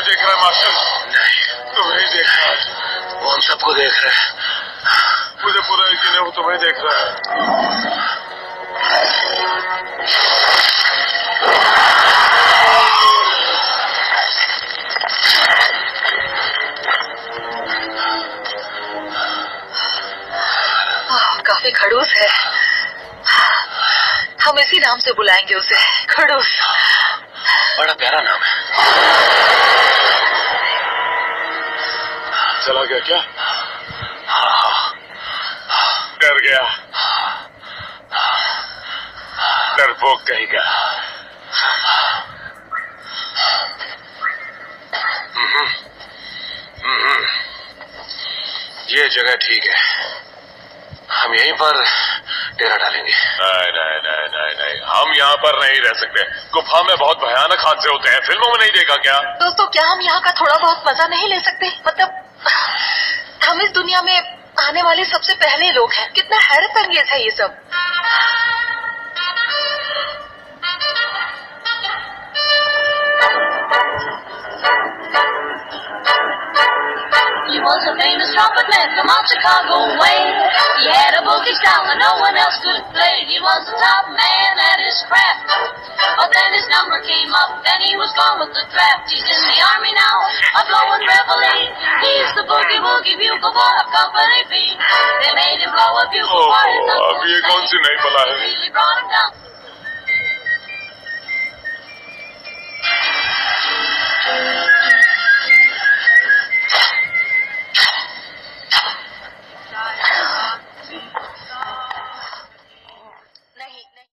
देख रहा है मास्टर। नहीं तुम्हें ही देख रहा है। वो हम सबको देख रहे हैं। मुझे पूरा यकीन है वो तुम्हें देख रहा है। काफ़ी खड़ूस है। हम इसी नाम से बुलाएँगे उसे। खड़ूस। चला गया क्या? डर गया। डरपोक कहेगा हम्म, हम्म। ये जगह ठीक है। हम यहीं पर डेरा डालेंगे। नहीं नहीं नहीं नहीं नहीं। हम यहाँ पर नहीं रह सकते। गुफा में बहुत भयानक हादसे होते हैं। फ़िल्मों में नहीं देखा क्या? दोस्तों क्या हम यहाँ का थोड़ा बहुत मज़ा नहीं ले सकते? मतलब दुनिया में आने वाले सबसे पहले लोग हैं कितना हैरत अंगेज है ये सब He was a famous trumpet man from out Chicago way. He had a boogie style that no one else could play. He was the top man at his craft. But then his number came up, then he was gone with the draft. He's in the army now, a blowing reveille. Company B. They made him blow a bugle oh, ओहो, uncle अब ये कौन सी नई बला है